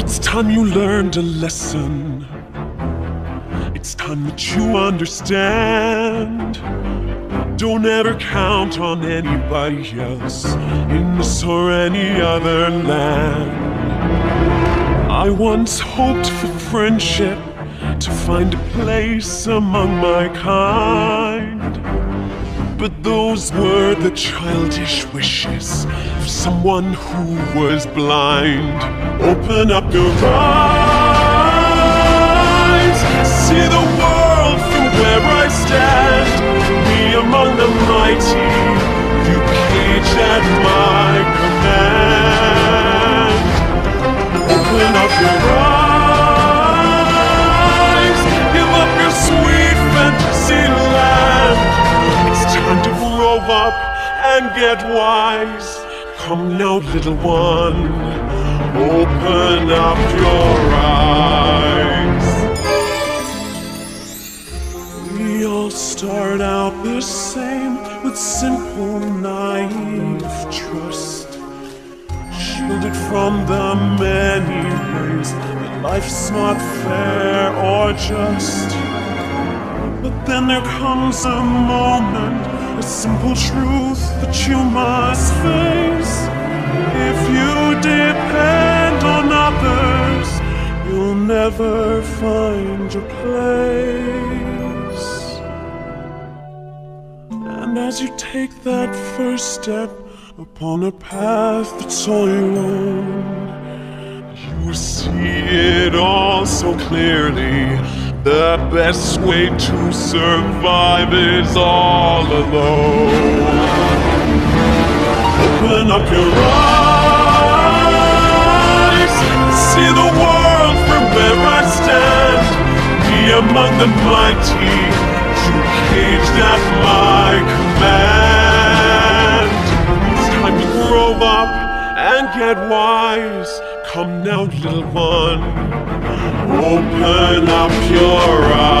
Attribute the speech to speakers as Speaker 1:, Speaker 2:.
Speaker 1: It's time you learned a lesson. It's time that you understand. Don't ever count on anybody else in this or any other land. I once hoped for friendship to find a place among my kind. But those were the childish wishes of someone who was blind. Open up your eyes, see the world from where I stand. Be among the mighty, you cage at my and get wise. Come now, little one, open up your eyes. We all start out the same with simple, naive trust. Shielded from the many ways that life's not fair or just. But then there comes a moment, a simple truth that you must face. If you depend on others, you'll never find your place. And as you take that first step upon a path that's all your own, you see it all so clearly. The best way to survive is all alone. Open up your eyes, see the world from where I stand. Be among the mighty, you caged at my get wise. Come now, little one, open up your eyes.